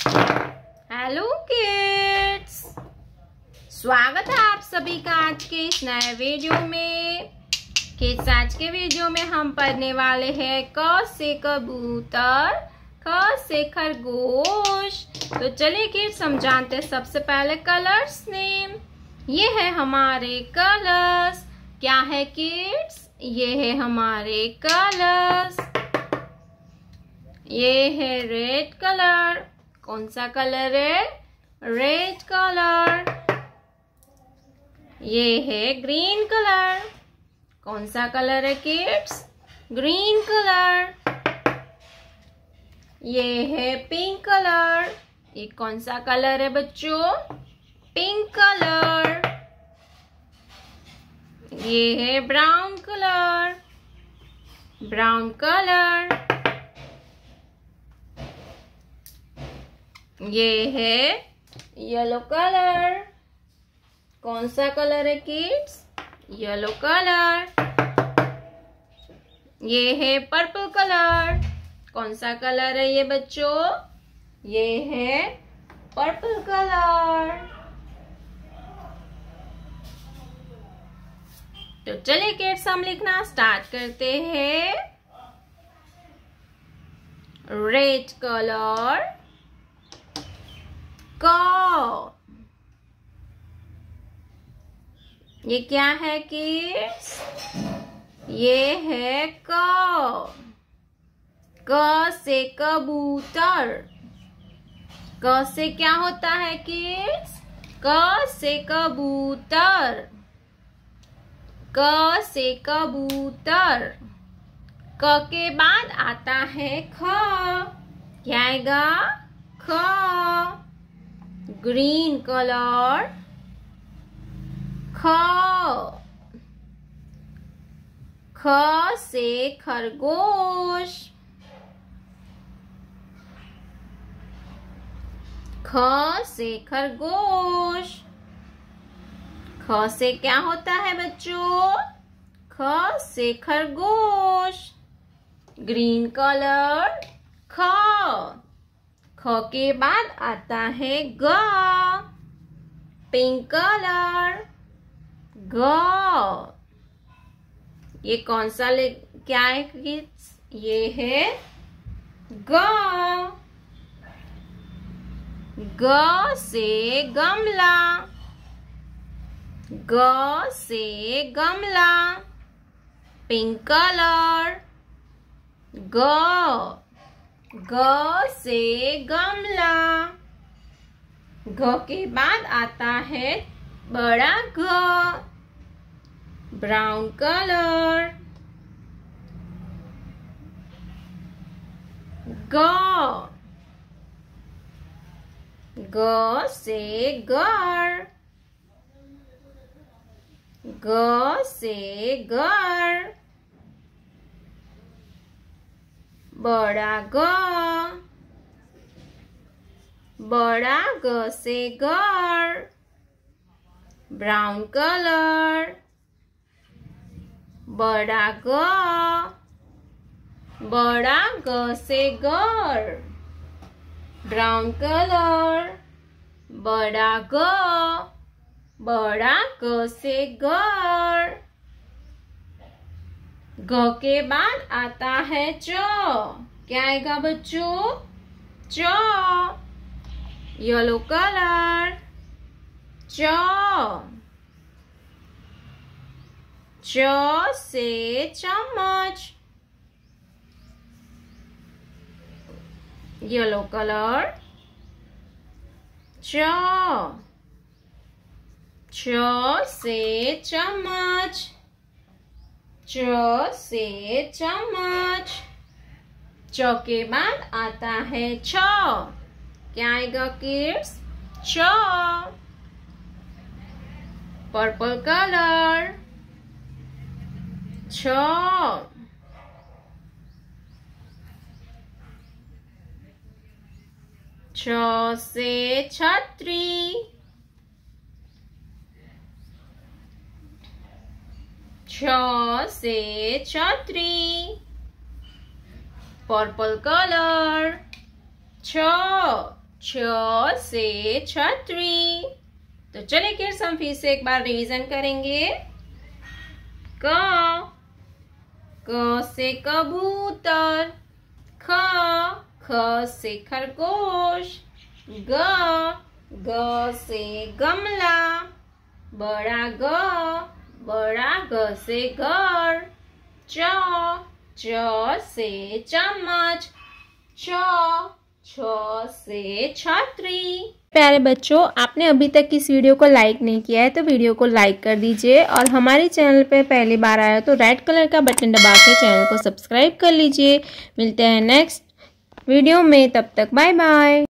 Hello kids स्वागत है आप सभी का आज के इस नए वीडियो में। किड्स आज के वीडियो में हम पढ़ने वाले हैं क से कबूतर, ख से खरगोश। तो चलिए किड्स हम जानते हैं सबसे पहले कलर्स नेम ये है हमारे कलर्स क्या है किड्स ये है हमारे कलर्स ये है रेड कलर कौन सा कलर है? रेड कलर ये है ग्रीन कलर कौन सा कलर है किड्स ग्रीन कलर ये है पिंक कलर ये कौन सा कलर है बच्चों? पिंक कलर ये है ब्राउन कलर ब्राउन कलर ये है येलो कलर कौन सा कलर है किड्स येलो कलर ये है पर्पल कलर कौन सा कलर है ये बच्चों? ये है पर्पल कलर तो चलिए किड्स हम लिखना स्टार्ट करते हैं. रेड कलर क। ये क्या है किड्स ये है क। क से कबूतर। क से क्या होता है किड्स क से कबूतर। क से कबूतर। क के बाद आता है ख। क्या आएगा? ख। ग्रीन कलर ख। ख से खरगोश। ख से खरगोश। ख से क्या होता है बच्चों? ख से खरगोश। ग्रीन कलर ख। ख के बाद आता है ग। पिंक कलर ग। ये कौन सा ले, क्या है किड्स ये है ग। ग से गमला। ग से गमला। पिंक कलर ग। ग से गमला। घ के बाद आता है बड़ा घ। Brown colour. ग। ग से घर। ग से घर। बड़ा ग। बड़ा ग से घर। Brown colour. बड़ा ग। बड़ा ग से घर। Brown colour. बड़ा ग। बड़ा ग से घर। ग के बाद आता है च। क्या आएगा बच्चों? च। येलो कलर च। च से चम्मच। येलो कलर च। छ से चम्मच। च से चम्मच। च के बाद आता है छ। क्या आएगा किड्स छ। पर्पल कलर छ। छ से छतरी। छ से छतरी। पर्पल कलर छ छ से छतरी। तो चलिए किड्स हम फिर से एक बार रिवीजन करेंगे। क क से कबूतर। ख ख से खरगोश। ग ग से गमला। बड़ा ग बड़ा ग से घर, च च से चम्मच छ छ से छतरी। प्यारे बच्चों, आपने अभी तक इस वीडियो को लाइक नहीं किया है तो वीडियो को लाइक कर दीजिए और हमारे चैनल पे पहली बार आया तो रेड कलर का बटन दबा के चैनल को सब्सक्राइब कर लीजिए। मिलते हैं नेक्स्ट वीडियो में, तब तक बाय बाय